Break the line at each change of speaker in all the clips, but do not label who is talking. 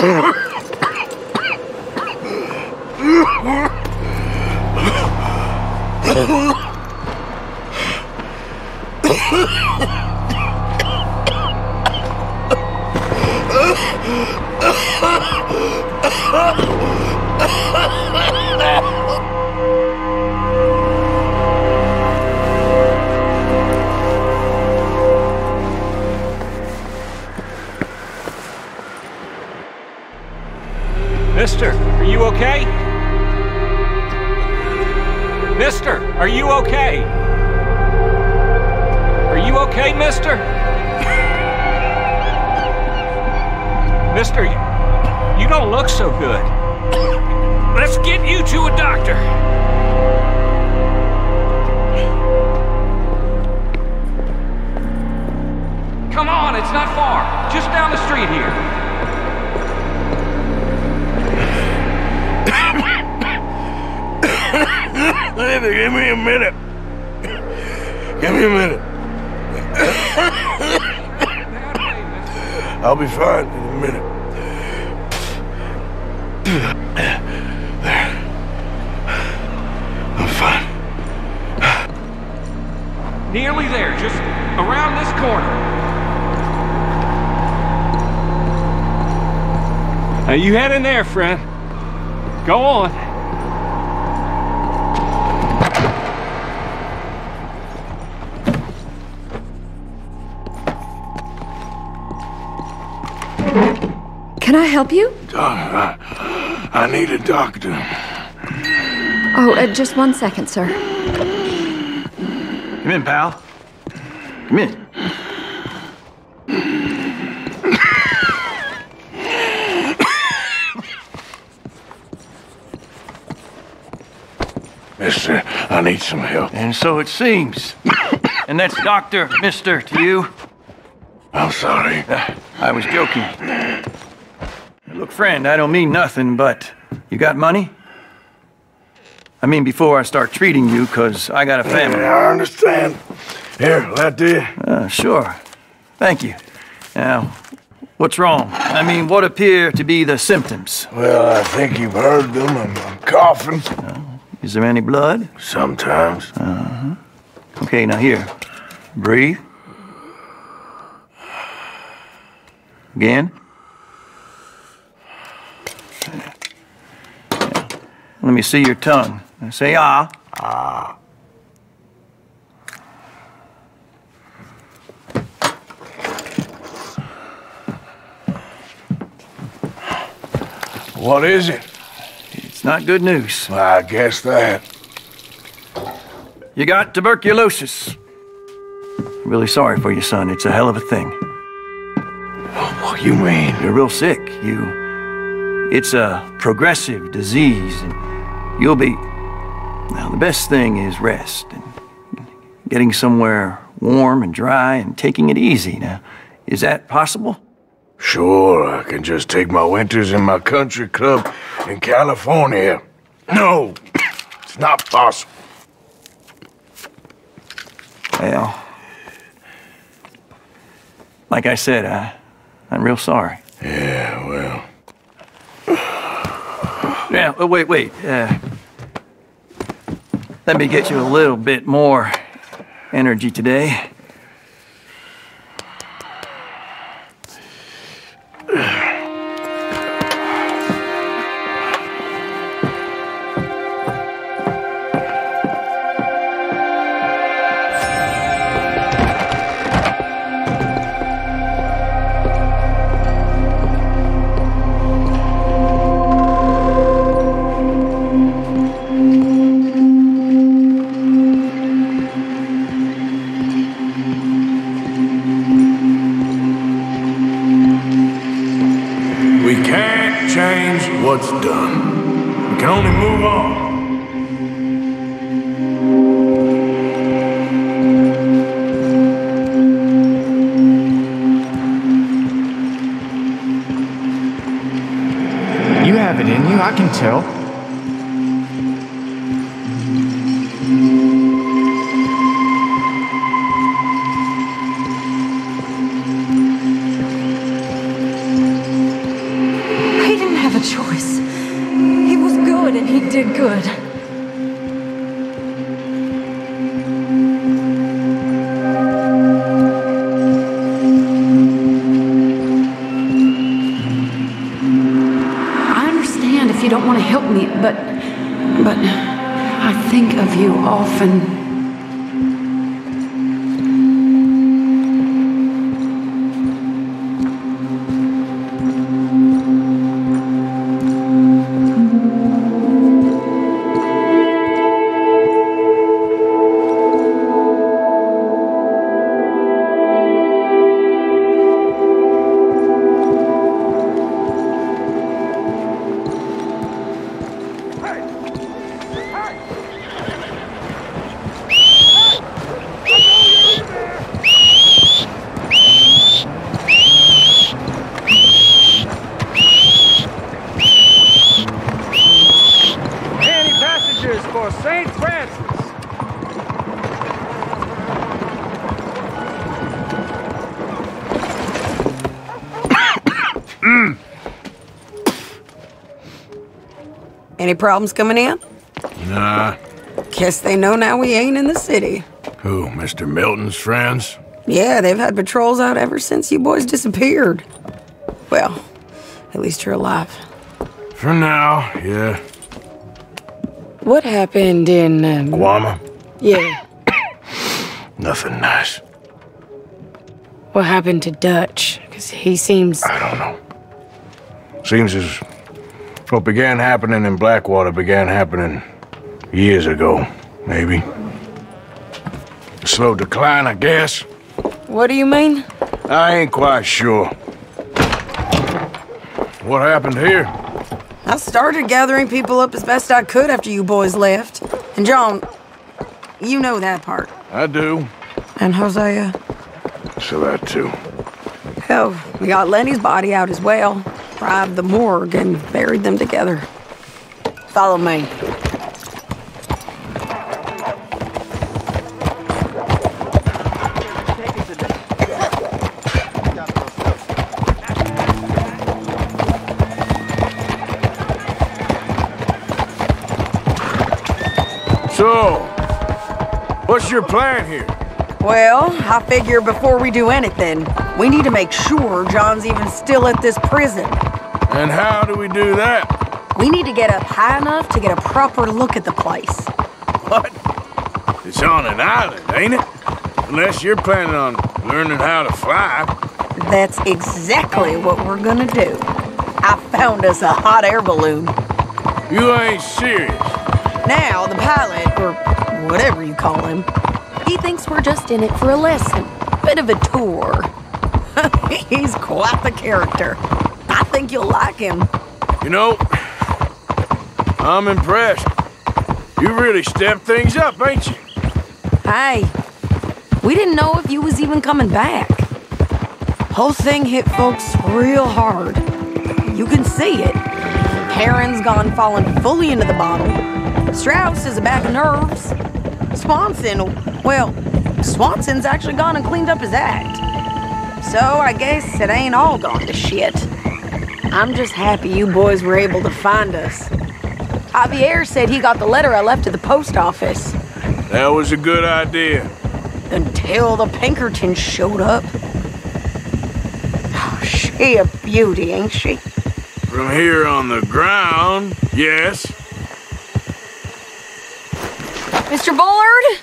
等 会 help you?
Doc, I, I need a doctor.
Oh, uh, just one second, sir.
Come in, pal. Come in.
Mister, I need some help.
And so it seems. and that's Doctor, Mister to you.
I'm sorry.
Uh, I was joking. Look, friend, I don't mean nothing, but you got money? I mean, before I start treating you, because I got a family.
I understand. Here, that do
Uh, sure. Thank you. Now, what's wrong? I mean, what appear to be the symptoms?
Well, I think you've heard them. I'm, I'm coughing.
Is there any blood?
Sometimes. Uh-huh.
Okay, now here. Breathe. Again. Let me see your tongue. Now Say ah. Ah.
What is it?
It's not good news.
I guess that.
You got tuberculosis. I'm Really sorry for you, son. It's a hell of a thing.
What you mean?
You're real sick. You. It's a progressive disease, and you'll be. Now, the best thing is rest and getting somewhere warm and dry and taking it easy. Now, is that possible?
Sure, I can just take my winters in my country club in California. No, it's not possible.
Well, like I said, I, I'm real sorry.
Yeah, well,
Yeah, oh, wait, wait. Uh, let me get you a little bit more energy today.
Any
problems coming in?
Nah.
Guess they know now we ain't in the city.
Who, Mr. Milton's friends?
Yeah, they've had patrols out ever since you boys disappeared. Well, at least you're alive.
For now, yeah.
What happened in. Um,
Guarma?
yeah.
Nothing nice.
What happened to Dutch? Because he seems.
I don't know. Seems as what began happening in Blackwater began happening years ago, maybe. A slow decline, I guess.
What do you mean?
I ain't quite sure. What happened here?
I started gathering people up as best I could after you boys left. And John, you know that part.
I do.
And Hosea.
So that too.
Hell, we got Lenny's body out as well. Bribed the morgue and buried them together. Follow me.
So, what's your plan here?
Well, I figure before we do anything, we need to make sure John's even still at this prison.
And how do we do that?
We need to get up high enough to get a proper look at the place.
What? It's on an island, ain't it? Unless you're planning on learning how to fly.
That's exactly what we're gonna do. I found us a hot air balloon.
You ain't serious.
Now, the pilot, or whatever you call him, he thinks we're just in it for a lesson. Bit of a tour. He's quite the character. Think you'll like him.
You know, I'm impressed. You really stepped things up, ain't you?
Hey, we didn't know if you was even coming back. Whole thing hit folks real hard. You can see it. Karen's gone falling fully into the bottle. Strauss is a bag of nerves. Swanson, well, Swanson's actually gone and cleaned up his act. So I guess it ain't all gone to shit. I'm just happy you boys were able to find us. Javier said he got the letter I left at the post office.
That was a good idea.
until the Pinkertons showed up. Oh, she a beauty, ain't she?
From here on the ground, yes.
Mr. Bullard?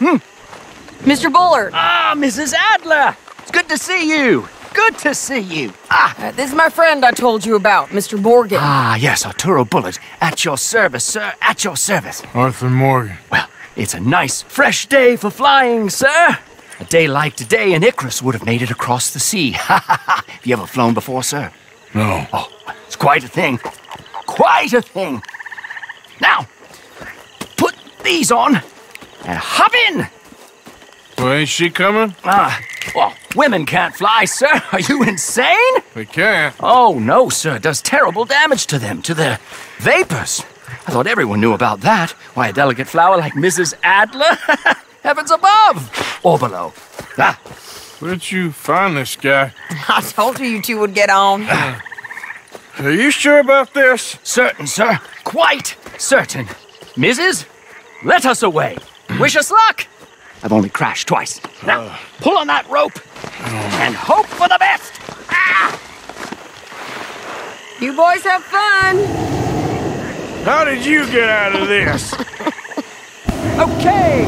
Hmm. Mr. Bullard,
Ah, Mrs. Adler! It's good to see you. Good to see you. Ah,
uh, this is my friend I told you about, Mr. Morgan.
ah, yes, Arturo Bullard. At your service, sir. At your service.
Arthur Morgan.
Well, it's a nice, fresh day for flying, sir. A day like today, an Icarus would have made it across the sea. Ha ha ha! Have you ever flown before, sir?
No.
Oh, it's quite a thing. Quite a thing. Now, put these on and hop in.
Well, ain't she coming?
Ah, well, women can't fly, sir. Are you insane?
We can't.
Oh, no, sir. It does terrible damage to them, to their vapors. I thought everyone knew about that. Why, a delicate flower like Mrs. Adler? Heavens above! Or below. Ah,
Where'd you find this guy?
I told you you two would get on.
Are you sure about this?
certain, sir. Quite.
certain. Mrs., let us away. Wish us luck. I've only crashed twice. Now, pull on that rope and hope for the best. Ah!
You boys have fun.
How did you get out of this?
Okay,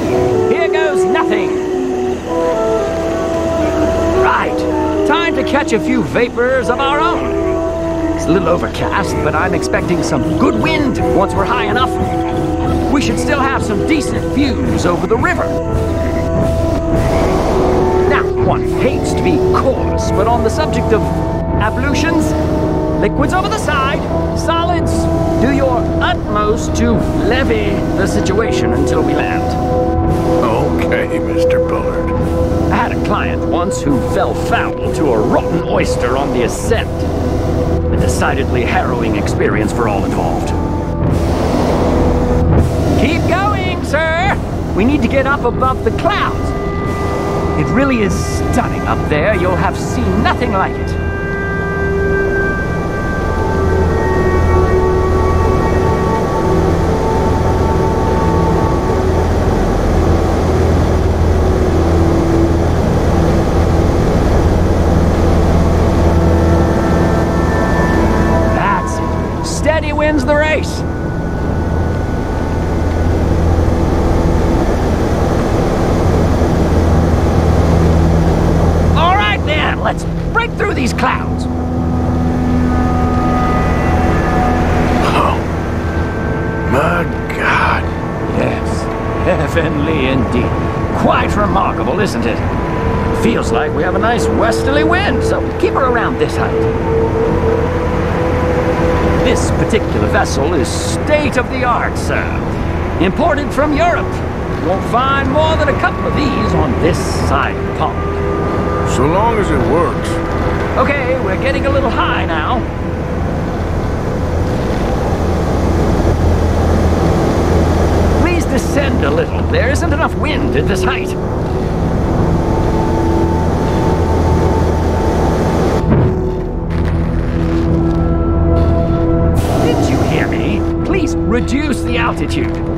here goes nothing. Right, time to catch a few vapors of our own. It's a little overcast, but I'm expecting some good wind once we're high enough. We should still have some decent views over the river. One hates to be coarse, but on the subject of ablutions, liquids over the side, solids, do your utmost to levy the situation until we land.
Okay, Mr. Bullard.
I had a client once who fell foul to a rotten oyster on the ascent. A decidedly harrowing experience for all involved. Keep going, sir! We need to get up above the clouds. It really is stunning up there. You'll have seen nothing like it. Quite remarkable, isn't it? Feels like we have a nice westerly wind, so keep her around this height. This particular vessel is state of the art, sir. Imported from Europe. Won't find more than a couple of these on this side of the pond.
So long as it works.
Okay, we're getting a little high now. Please descend a little. There isn't enough wind at this height. Did you hear me? Please reduce the altitude.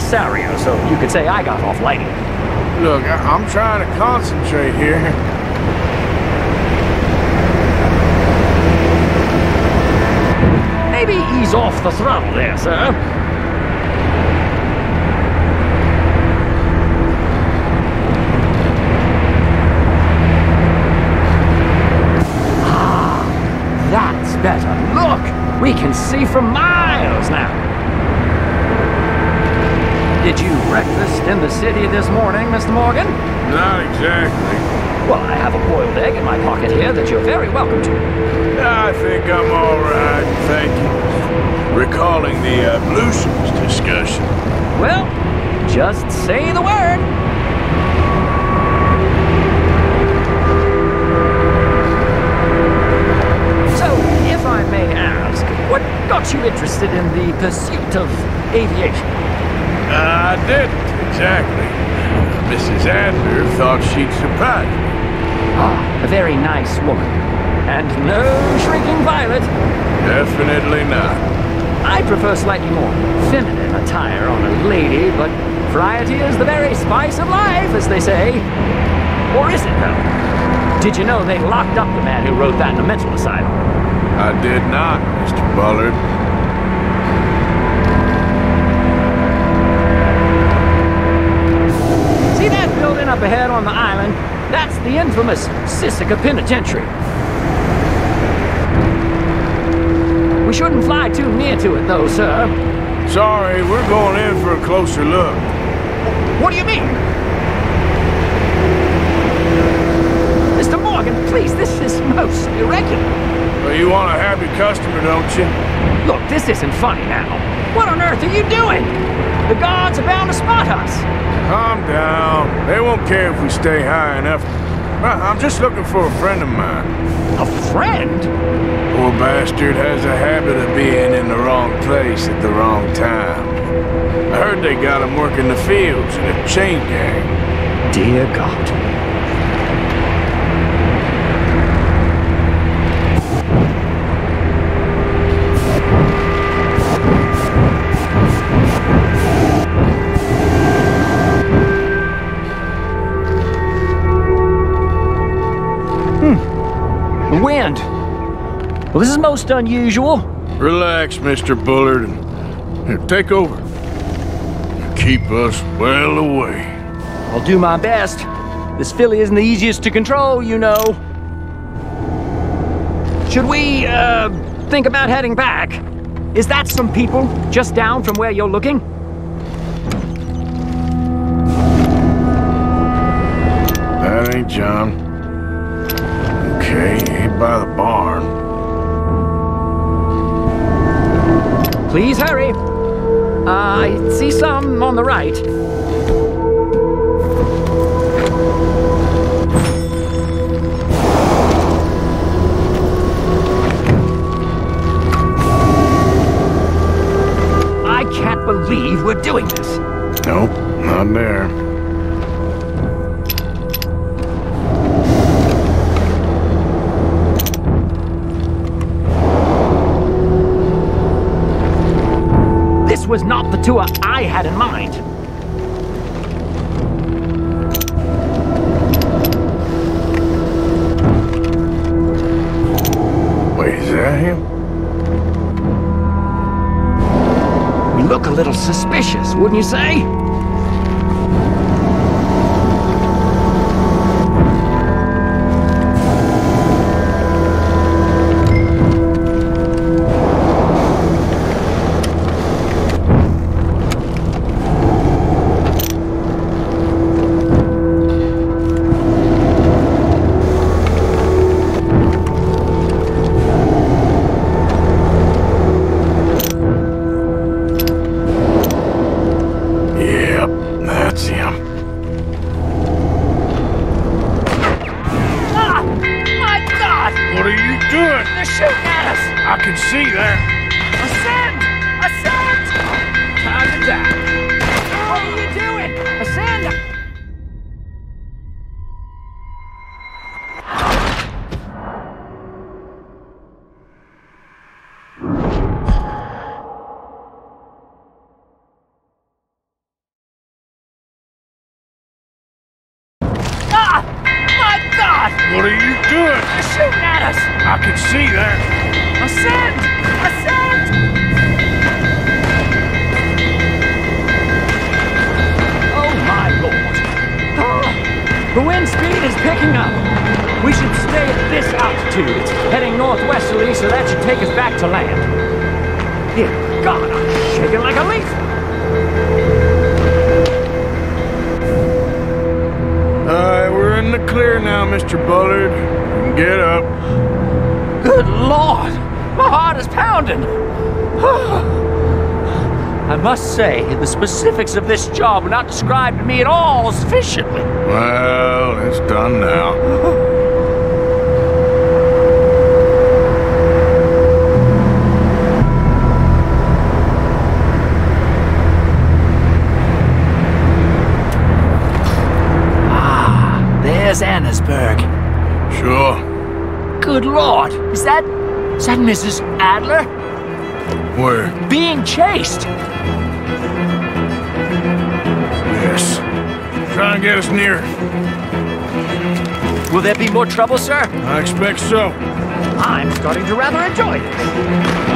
So you could say I got off lightly.
Look, I'm trying to concentrate here.
Maybe ease off the throttle there, sir. Ah, That's better. Look, we can see for miles now. Did you breakfast in the city this morning, Mr. Morgan?
Not exactly.
Well, I have a boiled egg in my pocket here that you're very welcome to.
I think I'm all right, thank you. Recalling the uh, ablutions discussion.
Well, just say the word. So, if I may ask, what got you interested in the pursuit of aviation?
I didn't, exactly. Mrs. Adler thought she'd surprise me.
Ah, a very nice woman. And no shrinking violet.
Definitely not.
I prefer slightly more feminine attire on a lady, but variety is the very spice of life, as they say. Or is it, though? Did you know they locked up the man who wrote that in a mental asylum?
I did not, Mr. Bullard.
Building up ahead on the island? That's the infamous Sisika Penitentiary. We shouldn't fly too near to it, though, sir.
Sorry, we're going in for a closer look.
What do you mean? Mr. Morgan, please, this is most irregular.
Well, you want a happy customer, don't you?
Look, this isn't funny now. What on earth are you doing? The guards are bound to spot us.
Calm down. They won't care if we stay high enough. Well, I'm just looking for a friend of mine.
A friend?
Poor bastard has a habit of being in the wrong place at the wrong time. I heard they got him working the fields in a chain gang.
Dear God. The wind. Well, this is most unusual.
Relax, Mr. Bullard, and here, take over. Keep us well away.
I'll do my best. This filly isn't the easiest to control, you know. Should we, uh, think about heading back? Is that some people just down from where you're looking?
That ain't John. By the barn.
Please hurry. Uh, I see some on the right. I can't believe we're doing this.
Nope, not there.
This was not the tour I had in mind.
Wait, is that him?
We look a little suspicious, wouldn't you say? specifics of this job were not described to me at all sufficiently.
Well, it's done now.
Ah, there's Annesburg.
Sure.
Good lord, is that... is that Mrs. Adler?
Where?
Being chased!
Try and get us near.
Will there be more trouble, sir?
I expect so.
I'm starting to rather enjoy this.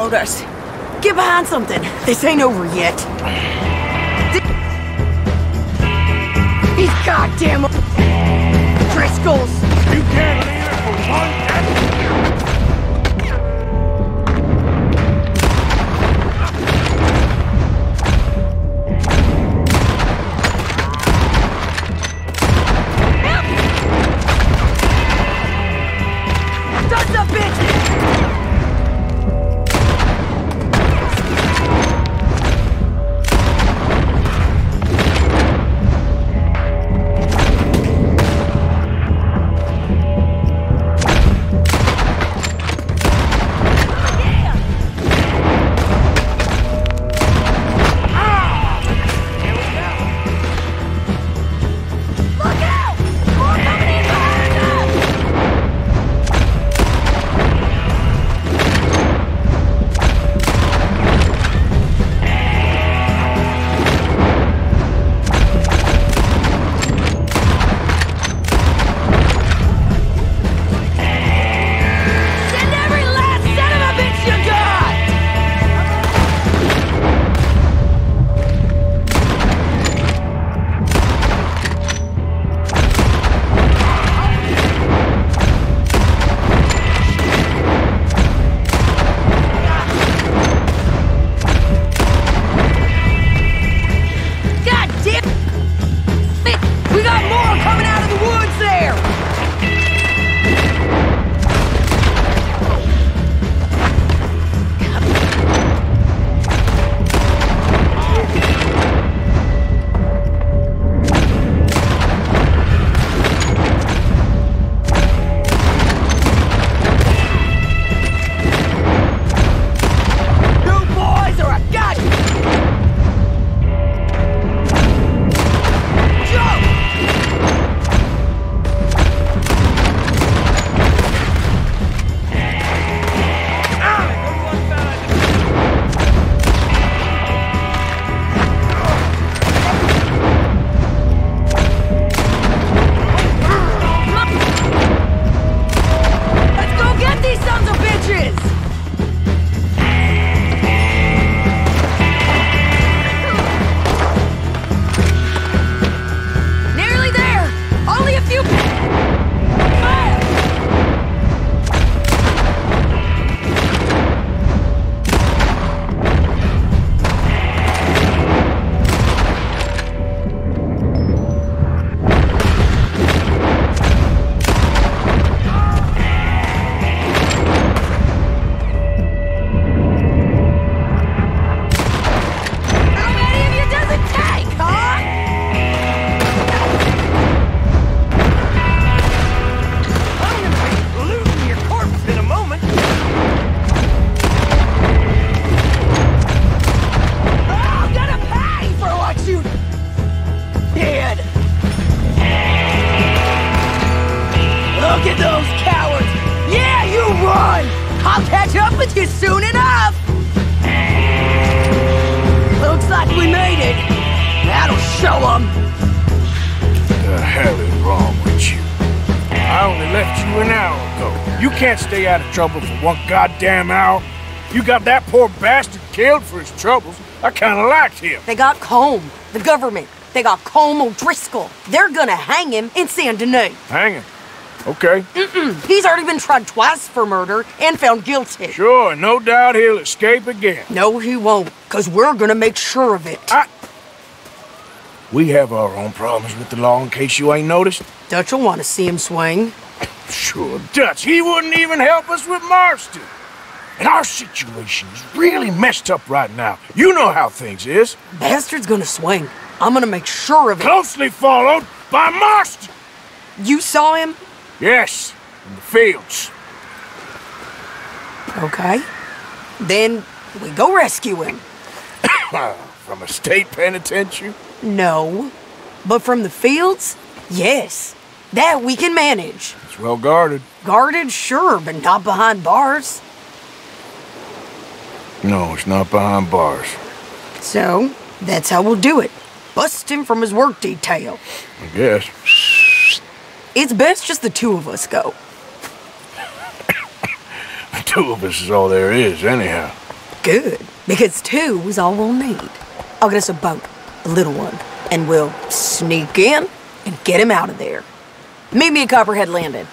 followed us. Get behind something. This ain't over yet. These goddamn Driscolls!
You can't leave it for one one goddamn hour. You got that poor bastard killed for his troubles. I kinda liked him.
They got Colm, the government. They got Colm O'Driscoll. They're gonna hang him in Saint Denis.
Hang him. Okay. Mm-mm.
He's already been tried twice for murder and found guilty.
Sure, no doubt he'll escape again.
No, he won't, because we're gonna make sure of it.
I... We have our own problems with the law in case you ain't noticed.
Dutch will want to see him swing.
Sure, Dutch, he wouldn't even help us with Marston. And our situation is really messed up right now. You know how things is.
Bastard's gonna swing. I'm gonna make sure of it.
Closely followed by Marston.
You saw him?
Yes, in the fields.
Okay. Then we go rescue him.
From a state penitentiary?
No. But from the fields? Yes. That we can manage.
It's well guarded.
Guarded, sure, but not behind bars.
No, it's not behind bars.
So, that's how we'll do it. Bust him from his work detail.
I guess.
It's best just the two of us go.
The two of us is all there is, anyhow.
Good, because two is all we'll need. I'll get us a boat, a little one, and we'll sneak in and get him out of there. Meet me at Copperhead Landing.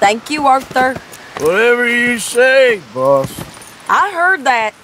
Thank you, Arthur.
Whatever you say, boss.
I heard that.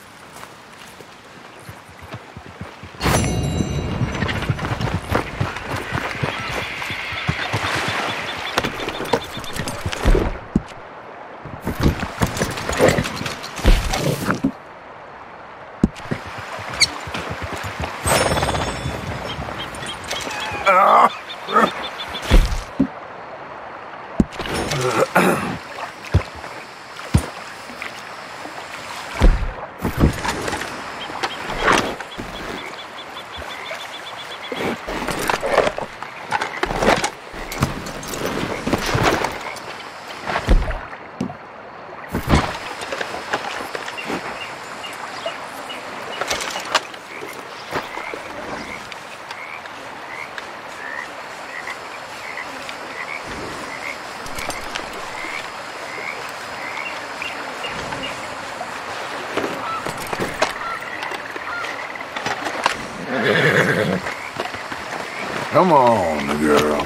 Come on, girl.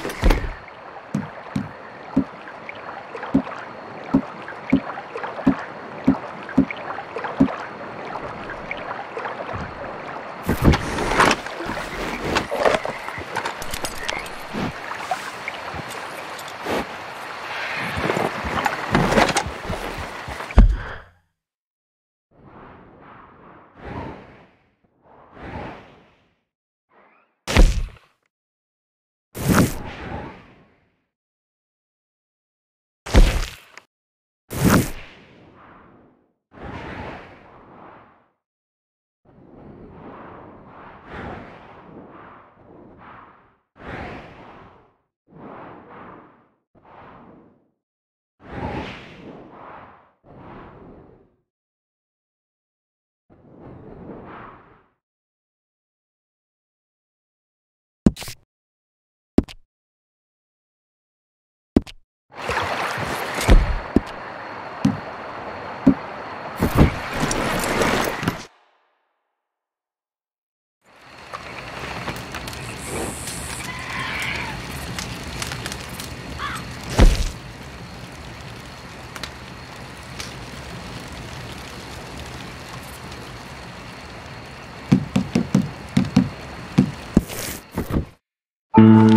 Mm-hmm.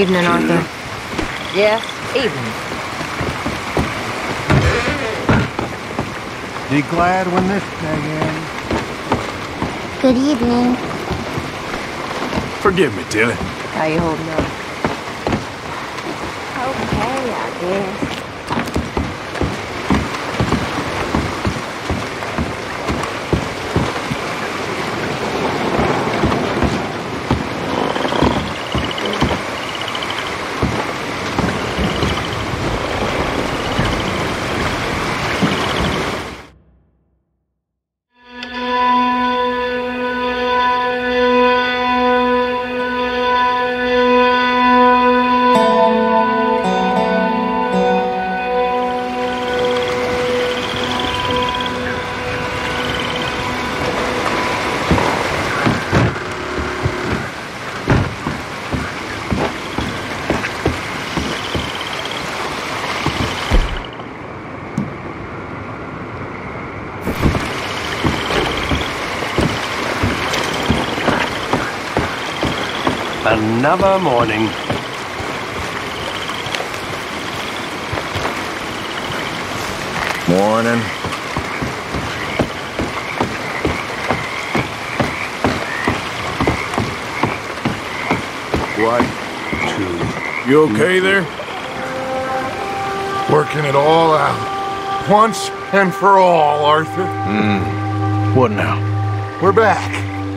Evening, Arthur. Yes, evening.
Be glad when this day ends.
Good evening.
Forgive me, Tilly.
How you holding up?
Okay, I guess.
Okay there?
Working it all out. Once and for all, Arthur. Hmm.
What now?
We're back,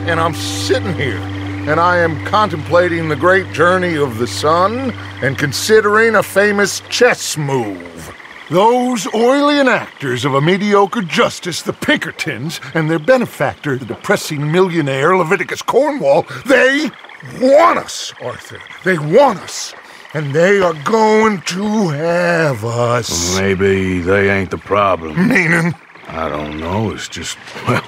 and I'm sitting here, and I am contemplating the great journey of the sun and considering a famous chess move. Those oily enactors of a mediocre justice, the Pinkertons, and their benefactor, the depressing millionaire Leviticus Cornwall, they want us, Arthur. They want us. And they are going to have us.
Maybe they ain't the problem.
Meaning?
I don't know. It's just, well,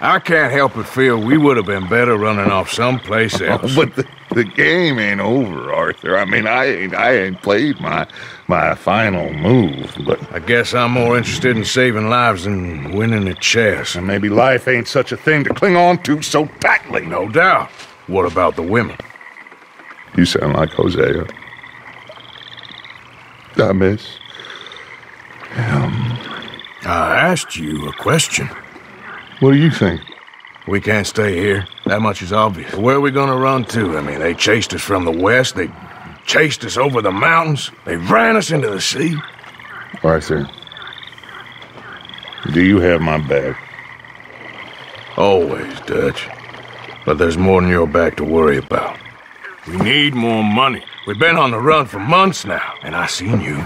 I can't help but feel we would have been better running off someplace oh, else.
But the, the game ain't over, Arthur. I mean, I ain't I ain't played my my final move, but
I guess I'm more interested in saving lives than winning at chess.
and maybe life ain't such a thing to cling on to so tightly.
No doubt. What about the women?
You sound like Hosea. I miss.
I asked you a question.
What do you think?
We can't stay here. That much is obvious. Where are we gonna run to? I mean, they chased us from the west. They chased us over the mountains. They ran us into the sea.
Arthur, do you have my back?
Always, Dutch. But there's more than your back to worry about. We need more money. We've been on the run for months now, and I seen you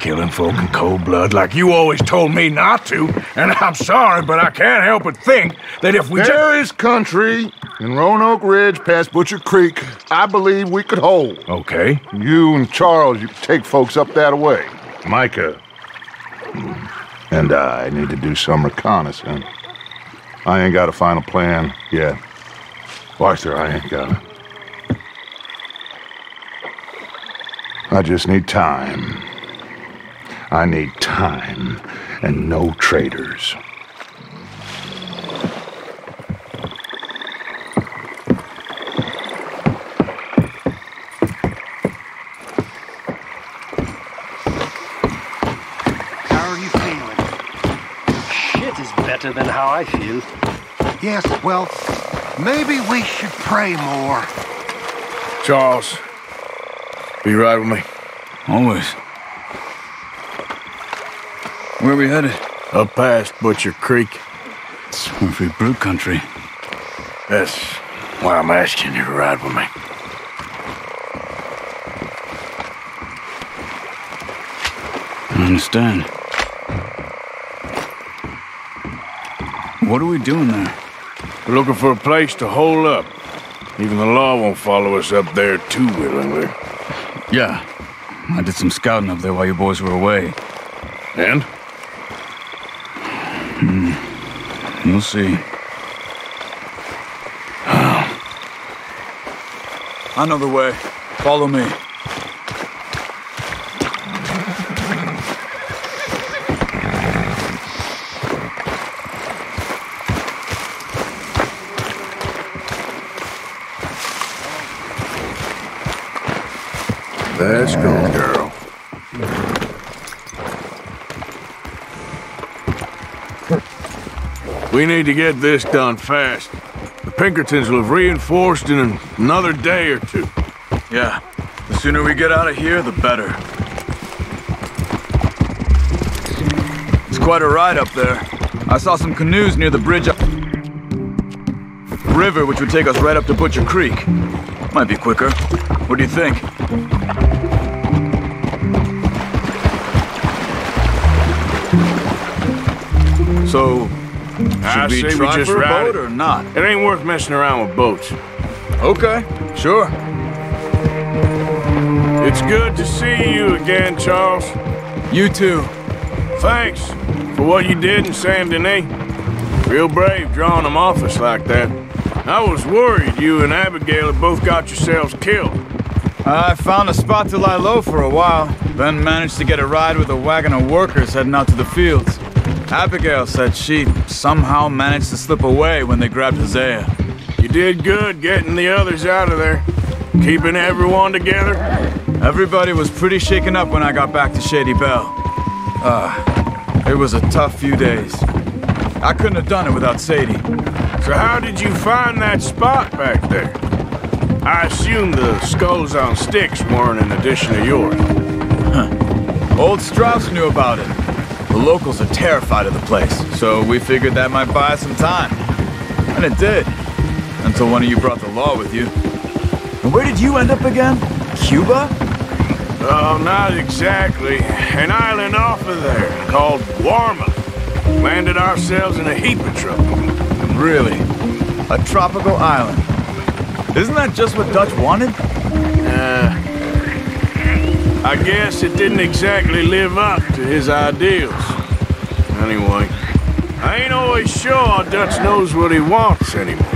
killing folk in cold blood like you always told me not to. And I'm sorry, but I can't help but think that if we just...
There is country in Roanoke Ridge past Butcher Creek I believe we could hold.
Okay.
You and Charles, you take folks up that way. Micah and I need to do some reconnaissance. I ain't got a final plan yet. Arthur, I ain't got it. I just need time. I need time and no traitors.
How are you feeling? Shit is better than how I feel.
Yes, well, maybe we should pray more.
Charles, Will you ride with me?
Always. Where are we headed?
Up past Butcher Creek.
It's Murfree Country.
That's why I'm asking you to ride with me.
I understand. What are we doing there?
We're looking for a place to hole up. Even the law won't follow us up there too willingly.
Yeah. I did some scouting up there while you boys were away.
And?
Hmm. You'll see. I know the way. Follow me.
We need to get this done fast. The Pinkertons will have reinforced in another day or two.
Yeah. The sooner we get out of here, the better. It's quite a ride up there. I saw some canoes near the bridge up river, which would take us right up to Butcher Creek. Might be quicker. What do you think? So,
I
should we
say
try
we just
for a
ride
boat
it.
or not?
It ain't worth messing around with boats.
Okay, sure.
It's good to see you again, Charles.
You too.
Thanks for what you did in Saint Denis. Real brave drawing them off us like that. I was worried you and Abigail had both got yourselves killed.
I found a spot to lie low for a while, then managed to get a ride with a wagon of workers heading out to the fields. Abigail said she somehow managed to slip away when they grabbed Hosea.
You did good getting the others out of there. Keeping everyone together.
Everybody was pretty shaken up when I got back to Shady Belle. Ah, it was a tough few days. I couldn't have done it without Sadie.
So how did you find that spot back there? I assume the skulls on sticks weren't an addition of yours. Huh.
Old Strauss knew about it. The locals are terrified of the place, so we figured that might buy us some time. And it did. Until one of you brought the law with you. And where did you end up again? Cuba?
Oh, not exactly. An island off of there called Guarma. Landed ourselves in a heap of trouble.
Really? A tropical island? Isn't that just what Dutch wanted?
Uh, I guess it didn't exactly live up to his ideals. Anyway, I ain't always sure Dutch knows what he wants anymore.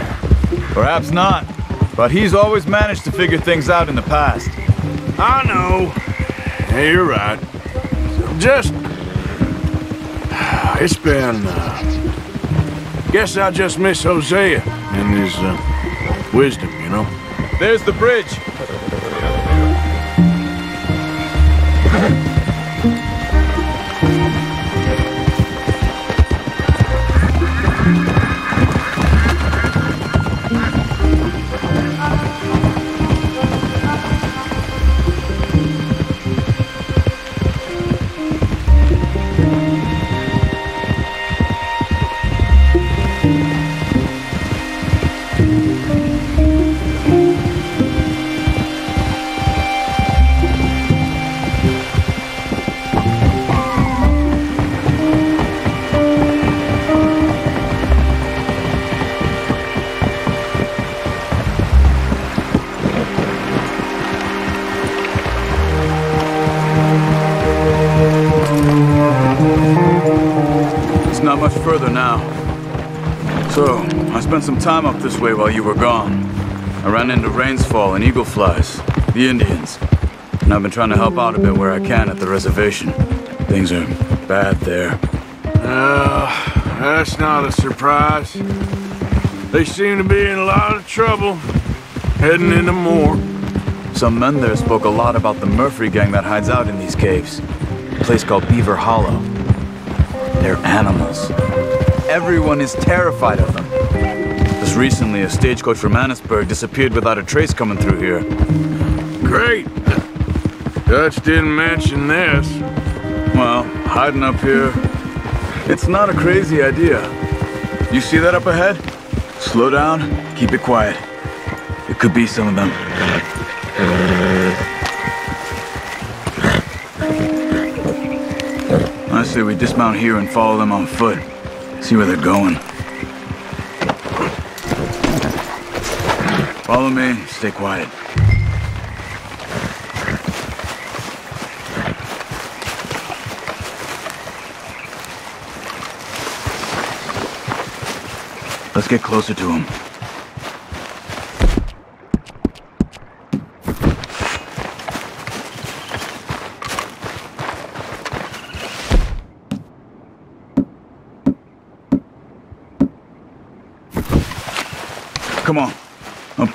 Perhaps not. But he's always managed to figure things out in the past.
I know. Yeah, you're right. Just... It's been... Uh, guess I just miss Hosea and his uh, wisdom, you know?
There's the bridge. Uh-huh. some time up this way while you were gone. I ran into Rains Fall and Eagle Flies, the Indians. And I've been trying to help out a bit where I can at the reservation. Things are bad there.
Uh, that's not a surprise. They seem to be in a lot of trouble, heading into more.
Some men there spoke a lot about the Murfree gang that hides out in these caves. A place called Beaver Hollow. They're animals. Everyone is terrified of them. Just recently, a stagecoach from Annesburg disappeared without a trace coming through here.
Great. Dutch didn't mention this.
Well, hiding up here, it's not a crazy idea. You see that up ahead? Slow down, keep it quiet. It could be some of them. I say we dismount here and follow them on foot. See where they're going. Follow me, stay quiet. Let's get closer to him. Come on, up this way.
Hold up, hold up. I need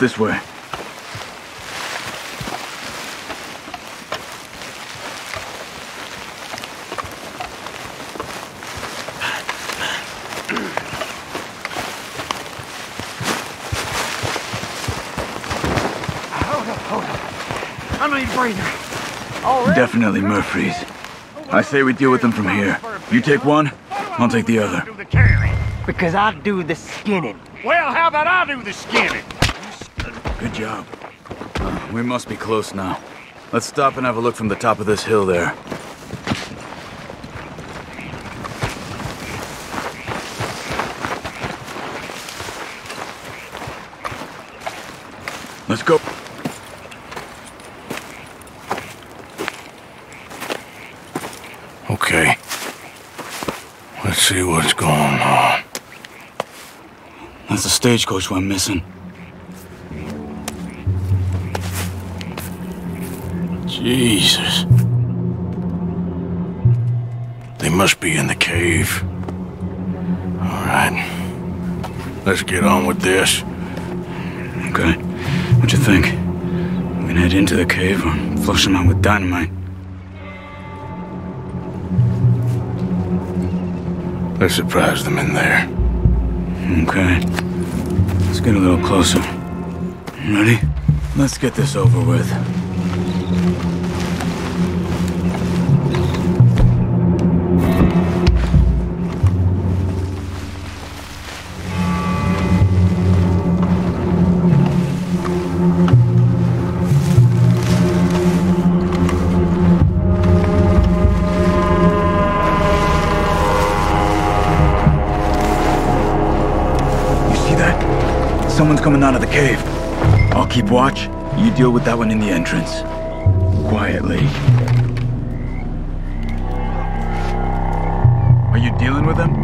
a breather.
Definitely Murfree's. I say we deal with them from here. You take one, I'll take the other.
Because I do the skinning. Well, how about I do the skinning?
Good job. Uh, we must be close now. Let's stop and have a look from the top of this hill there. Let's go.
Okay. Let's see what's going on.
That's the stagecoach went missing.
Jesus. They must be in the cave. All right. Let's get on with this.
Okay. What you think? We can head into the cave or flush them out with dynamite.
Let's surprise them in there.
Okay. Let's get a little closer. Ready? Let's get this over with. Someone's coming out of the cave. I'll keep watch. You deal with that one in the entrance. Quietly. Are you dealing with him?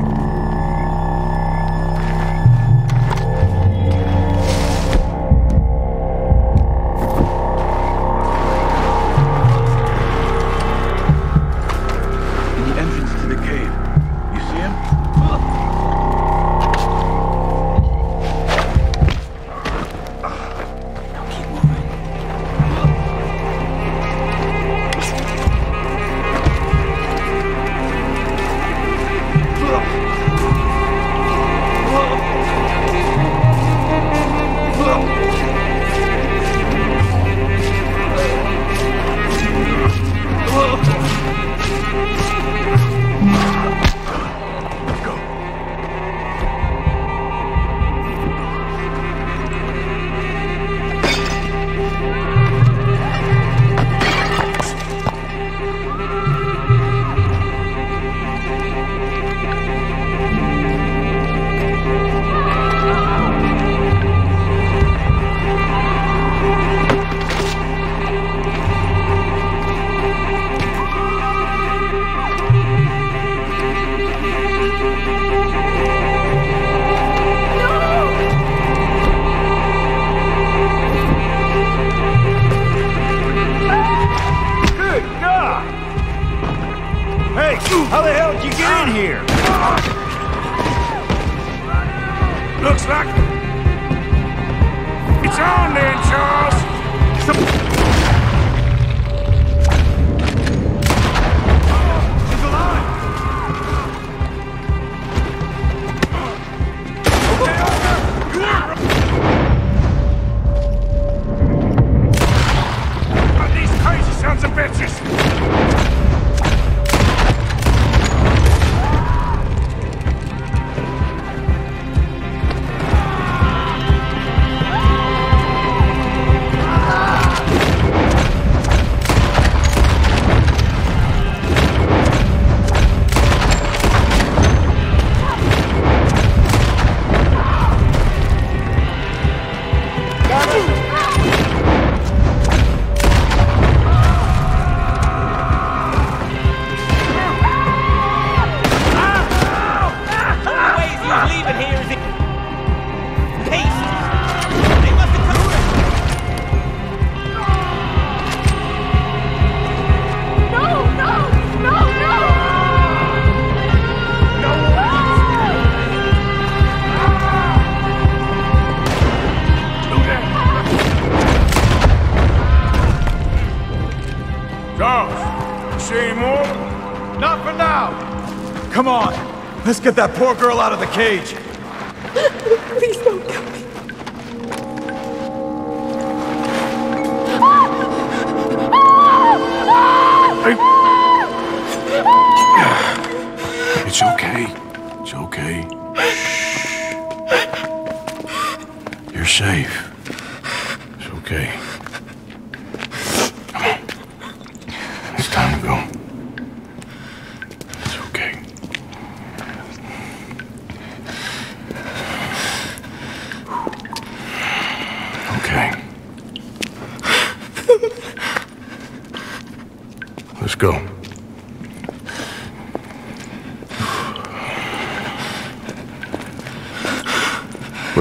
Let's get that poor girl out of the cage.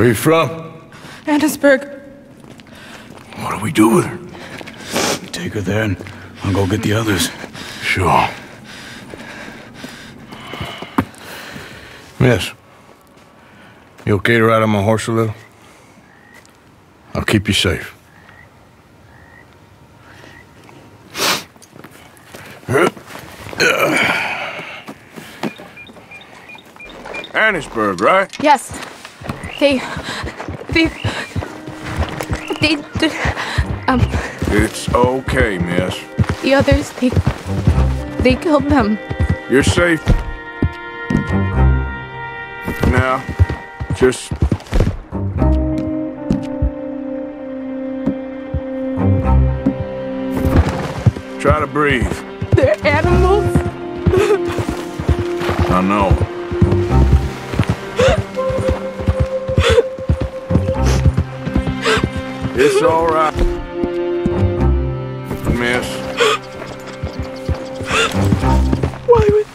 Where are you from?
Annesburg.
What do we do with her?
Take her there and I'll go get the others.
Sure. Miss, you okay to ride on my horse a little? I'll keep you safe. Annesburg, right?
Yes. They. They. They did. Um,
It's okay, miss.
the others, they. They killed them.
You're safe. Now, just. Try to breathe.
They're animals.
I know. It's all right. Miss.
Why would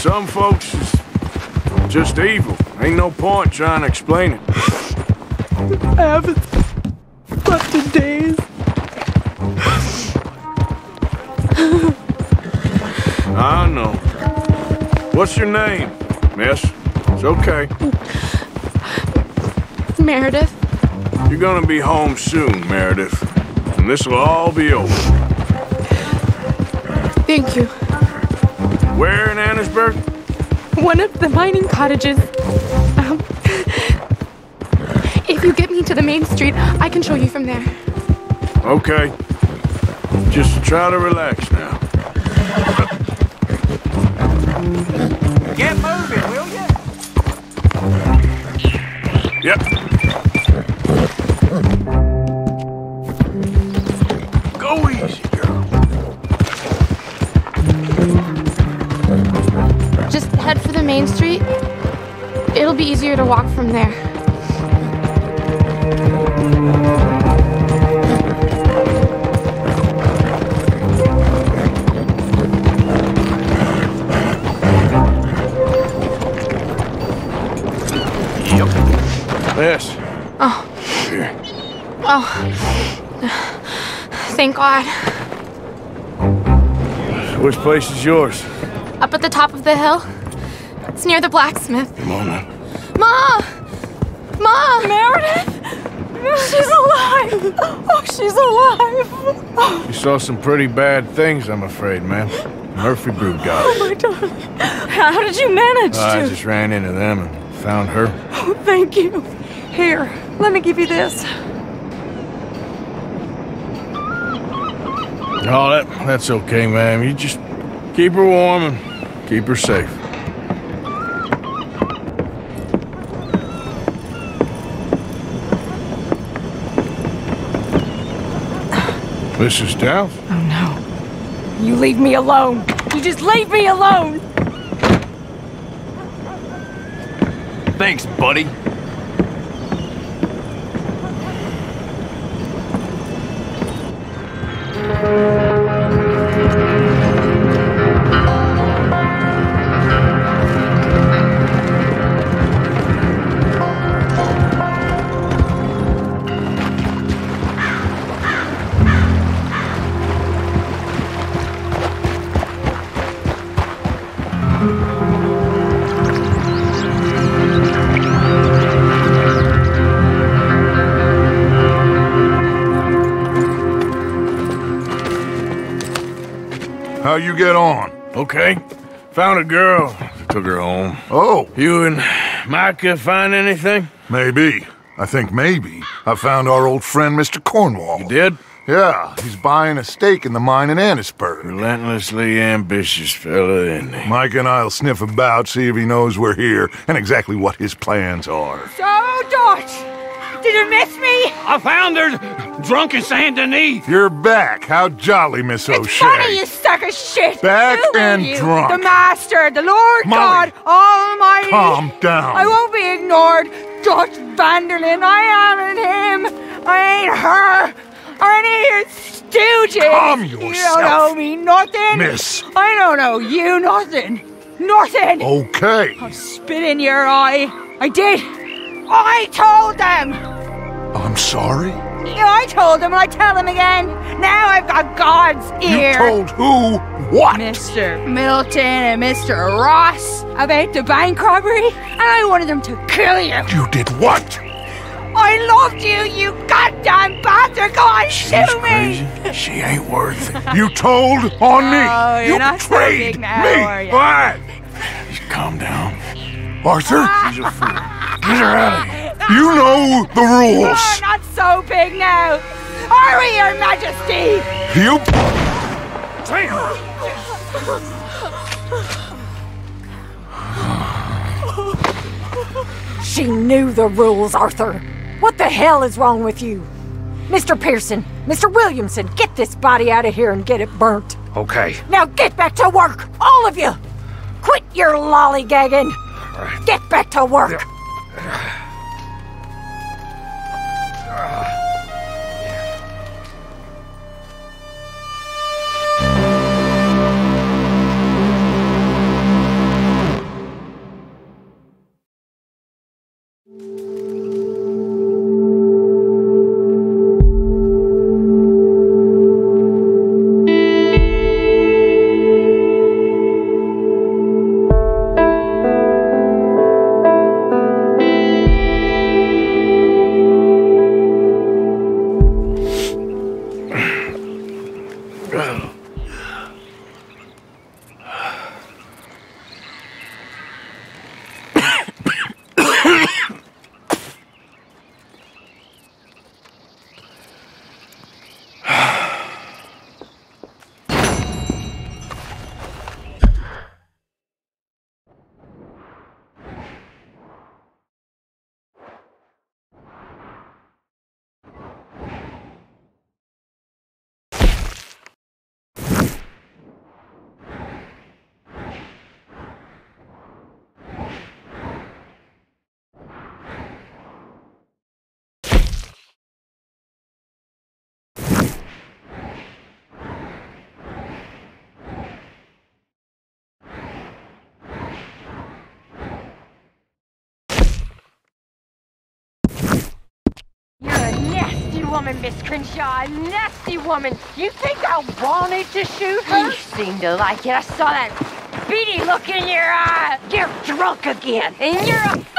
Some folks is just evil. Ain't no point trying to explain it.
I haven't slept in days.
I know. What's your name, miss? It's okay.
Meredith.
You're gonna be home soon, Meredith. And this'll all be over.
Thank you.
Where in Annesburg?
One of the mining cottages. Um, if you get me to the main street, I can show you from there.
Okay. Just try to relax now.
Get moving, will you?
Yep.
Easier to walk from there. Yep.
Yes.
Oh,
Here.
oh. Thank God.
Which place is yours?
Up at the top of the hill. It's near the blacksmith.
Come on now.
Ma! Meredith! She's alive! Oh, she's alive!
You saw some pretty bad things, I'm afraid, ma'am. Murfree Brood got
Oh, my darling. How did you manage
I
to?
just ran into them and found her.
Oh, thank you. Here, let me give you this.
Oh, that, that's okay, ma'am. You just keep her warm and keep her safe. Mrs. Downs?
Oh, no. You leave me alone. You just leave me alone.
Thanks, buddy.
How you get on?
Okay. Found a girl. Took her home.
Oh.
You and Micah find anything?
Maybe. I think maybe. I found our old friend, Mr. Cornwall.
You did?
Yeah, he's buying a stake in the mine in Annesburg.
Relentlessly ambitious fella, isn't he?
Mike and I'll sniff about, see if he knows we're here, and exactly what his plans are.
So, Dutch, did you miss me?
I found her drunk in Saint Denis.
You're back. How jolly, Miss O'Shea.
It's
O'Shea.
funny, you sack of shit.
Back
Who
and
you?
drunk.
The Master, the Lord
Molly.
God Almighty.
Calm down.
I won't be ignored. Dutch van der Linde, I am him. I ain't her. Or any of your stooges.
Calm yourself.
You don't know me nothing.
Miss.
I don't know you nothing. Nothing.
Okay.
I'll spit in your eye. I did. I told them.
Oh, I'm sorry?
Yeah, I told them I tell them again. Now I've got God's ear.
You told who what?
Mr. Milton and Mr. Ross about the bank robbery, and I wanted them to kill you.
You did what?
I loved you, you goddamn bastard! Go on, shoot me!
She ain't worth it.
You told on me.
Oh, you're
you
not so
betrayed
big now,
me.
are you?
What?
Calm down.
Arthur,
She's a fool. Get her out of here.
you know the
You're
rules.
not so big now. Are we, Your Majesty?
You. Damn.
She knew the rules, Arthur. What the hell is wrong with you? Mr. Pearson, Mr. Williamson, get this body out of here and get it burnt.
Okay.
Now get back to work, all of you! Quit your lollygagging! Get back to work!
Crenshaw. Nasty woman. You think I wanted to shoot her? You seem to like it. I saw that beady look in your eye. You're drunk again, and you're a